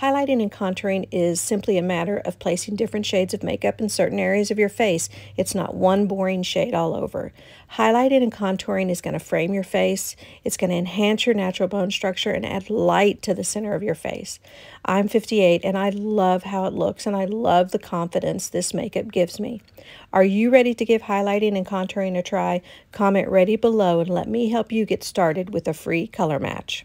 Highlighting and contouring is simply a matter of placing different shades of makeup in certain areas of your face. It's not one boring shade all over. Highlighting and contouring is going to frame your face. It's going to enhance your natural bone structure and add light to the center of your face. I'm 58 and I love how it looks and I love the confidence this makeup gives me. Are you ready to give highlighting and contouring a try? Comment ready below and let me help you get started with a free color match.